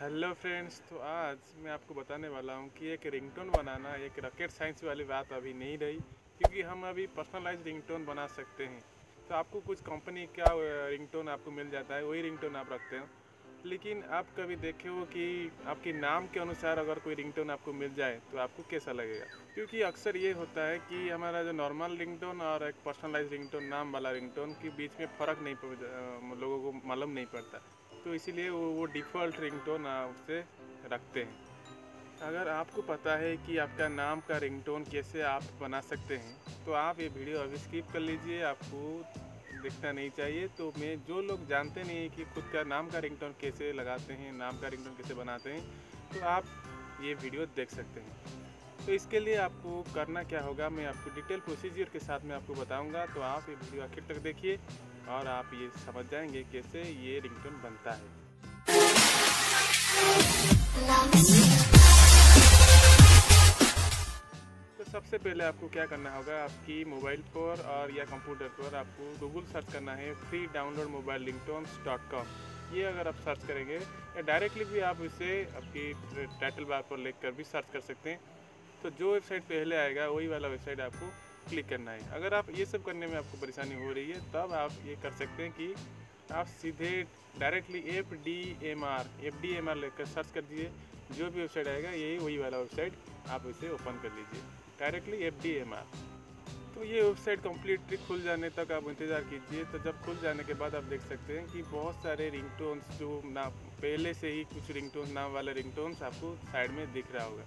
Hello friends तो आज मैं आपको बताने वाला हूँ कि एक रिंगटोन बनाना एक रॉकेट साइंस वाली बात अभी नहीं रही, क्योंकि हम अभी पर्सनलाइज रिंगटोन बना सकते हैं। तो आपको कुछ कंपनी का रिंगटोन आपको मिल जाता है, वही रिंगटोन आप रखते हो। लेकिन आप कभी देखे हो कि आपके नाम के अनुसार अगर कोई रिंगटोन आपको मिल जाए तो आपको कैसा लगेगा? क्योंकि अक्सर ये होता है कि हमारा जो नॉर्मल रिंगटोन और एक पर्सनलाइज रिंगटोन नाम वाला रिंगटोन के बीच में फ़र्क नहीं लोगों को मालूम नहीं पड़ता। तो इसीलिए वो वो डिफ़ॉल्ट रिंगटोन आपसे रखते हैं। अगर आपको पता है कि आपका नाम का रिंगटोन कैसे आप बना सकते हैं तो आप ये वीडियो अभी स्किप कर लीजिए। आपको देखना नहीं चाहिए तो मैं जो लोग जानते नहीं हैं कि खुद का नाम का रिंगटोन कैसे लगाते हैं, नाम का रिंगटोन कैसे बनाते हैं तो आप ये वीडियो देख सकते हैं। तो इसके लिए आपको करना क्या होगा, मैं आपको डिटेल प्रोसीजर के साथ में आपको बताऊँगा तो आप ये वीडियो आखिर तक देखिए और आप ये समझ जाएँगे कैसे ये रिंगटोन बनता है। पहले आपको क्या करना होगा, आपकी मोबाइल पर और या कंप्यूटर पर आपको गूगल सर्च करना है free download mobile ringtones dot com ये अगर आप सर्च करेंगे, या डायरेक्टली भी आप इसे आपकी टाइटल बार पर लिख कर भी सर्च कर सकते हैं। तो जो वेबसाइट पहले आएगा, वही वाला वेबसाइट आपको क्लिक करना है। अगर आप ये सब करने में आपको परेशानी हो रही है, तब आप ये कर सकते हैं कि आप सीधे directly F D M R F D M R लेकर सर्च कर दीजिए। जो भी वेबसाइट आएगा, यही, वही वाला वेबसाइट आप इसे ओपन कर लीजिए। Directly F D M R तो ये वेबसाइट कम्प्लीटली खुल जाने तक आप इंतज़ार कीजिए। तो जब खुल जाने के बाद आप देख सकते हैं कि बहुत सारे रिंगटोन्स जो ना, पहले से ही कुछ रिंग रिंगटोन नाम वाले रिंगटोन्स आपको साइड में दिख रहा होगा।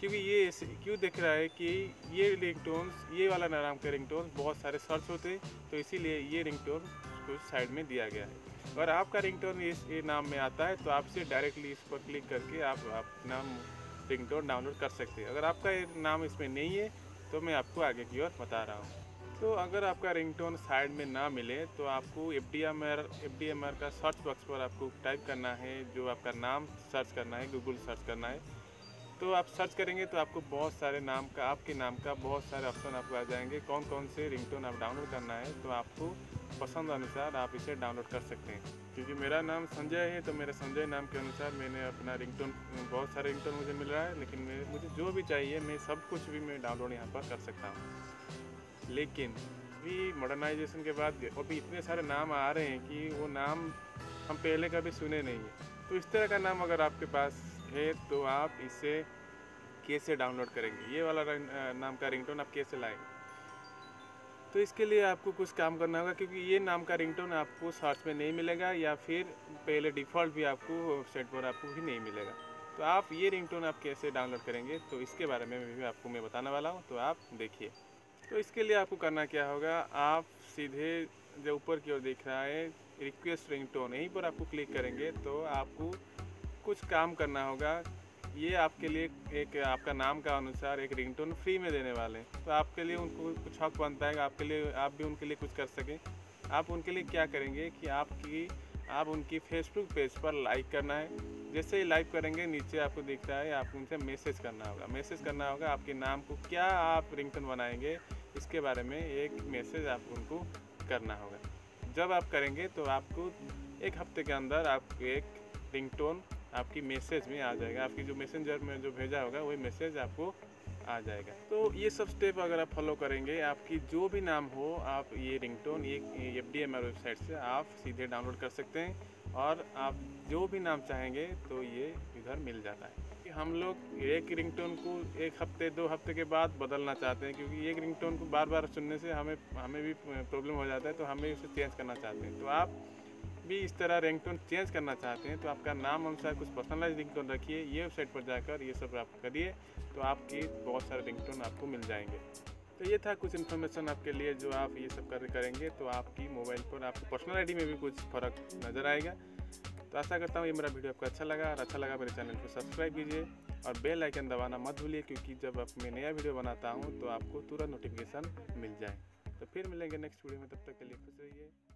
क्योंकि ये क्यों दिख रहा है कि ये रिंगटोन्स ये वाला नाम के रिंगटोन्स बहुत सारे सर्च होते हैं तो इसीलिए ये रिंगटोन को साइड में दिया गया है। और आपका रिंगटोन इस, ये नाम में आता है तो आपसे डायरेक्टली इस पर क्लिक करके आप अपना रिंगटोन डाउनलोड कर सकते हैं। अगर आपका नाम इसमें नहीं है तो मैं आपको आगे की ओर बता रहा हूँ। तो अगर आपका रिंगटोन साइड में ना मिले तो आपको F D M R F D M R का सर्च बॉक्स पर आपको टाइप करना है, जो आपका नाम सर्च करना है, गूगल सर्च करना है। तो आप सर्च करेंगे तो आपको बहुत सारे नाम का, आपके नाम का बहुत सारे ऑप्शन आपको आ जाएँगे। कौन कौन से रिंगटोन आप डाउनलोड करना है तो आपको पसंद अनुसार आप इसे डाउनलोड कर सकते हैं। क्योंकि मेरा नाम संजय है तो मेरे संजय नाम के अनुसार मैंने अपना रिंगटोन बहुत सारे रिंगटोन मुझे मिल रहा है, लेकिन मुझे जो भी चाहिए, मैं सब कुछ भी मैं डाउनलोड यहाँ पर कर सकता हूँ। लेकिन अभी मॉडर्नाइजेशन के बाद, अभी इतने सारे नाम आ रहे हैं कि वो नाम हम पहले कभी सुने नहीं है। तो इस तरह का नाम अगर आपके पास है तो आप इसे कैसे डाउनलोड करेंगे। ये वाला नाम का रिंगटोन आप कैसे लाएँगे तो इसके लिए आपको कुछ काम करना होगा, क्योंकि ये नाम का रिंगटोन आपको सर्च में नहीं मिलेगा, या फिर पहले डिफ़ॉल्ट भी आपको वेबसाइट पर आपको भी नहीं मिलेगा। तो आप ये रिंगटोन आप कैसे डाउनलोड करेंगे तो इसके बारे में भी आपको मैं बताने वाला हूँ तो आप देखिए। तो इसके लिए आपको करना क्या होगा, आप सीधे जो ऊपर की ओर देख रहा है रिक्वेस्ट रिंगटोन यहीं पर आपको क्लिक करेंगे तो आपको कुछ काम करना होगा, ये आपके लिए एक, आपका नाम का अनुसार एक रिंगटोन फ्री में देने वाले हैं। तो आपके लिए उनको कुछ हक बनता है, आपके लिए, आप भी उनके लिए कुछ कर सकें। आप उनके लिए क्या करेंगे कि आपकी, आप उनकी फेसबुक पेज पर लाइक करना है। जैसे ही लाइक करेंगे, नीचे आपको दिखता है, आपको उनसे मैसेज करना होगा। मैसेज करना होगा आपके नाम को, क्या आप रिंगटोन बनाएँगे, इसके बारे में एक मैसेज आप उनको करना होगा। जब आप करेंगे तो आपको एक हफ़्ते के अंदर आपको एक रिंगटोन आपकी मैसेज में आ जाएगा। आपकी जो मैसेंजर में जो भेजा होगा, वही मैसेज आपको आ जाएगा। तो ये सब स्टेप अगर आप फॉलो करेंगे, आपकी जो भी नाम हो, आप ये रिंगटोन ये F D M R website से आप सीधे डाउनलोड कर सकते हैं और आप जो भी नाम चाहेंगे तो ये इधर मिल जाता है। हम लोग एक रिंगटोन को एक हफ़्ते, दो हफ़्ते के बाद बदलना चाहते हैं, क्योंकि एक रिंगटोन को बार बार सुनने से हमें हमें भी प्रॉब्लम हो जाता है तो हमें उसे चेंज करना चाहते हैं। तो आप भी इस तरह रिंगटोन चेंज करना चाहते हैं तो आपका नाम अनुसार कुछ पर्सनलाइज रिंगटोन रखिए, ये वेबसाइट पर जाकर ये सब आप करिए तो आपकी बहुत सारे रिंगटोन आपको मिल जाएँगे। तो ये था कुछ इन्फॉर्मेशन आपके लिए जो आप ये सब कर, करेंगे तो आपकी मोबाइल पर आपको पर्सनल में भी कुछ फ़र्क नज़र आएगा। तो आशा करता हूँ ये मेरा वीडियो आपको अच्छा लगा, और अच्छा लगा मेरे चैनल को सब्सक्राइब कीजिए, और बेल आइकन दबाना मत भूलिए, क्योंकि जब आप मैं नया वीडियो बनाता हूँ तो आपको तुरंत नोटिफिकेशन मिल जाए। तो फिर मिलेंगे नेक्स्ट वीडियो में, तब तक के लिए खुश रहिए।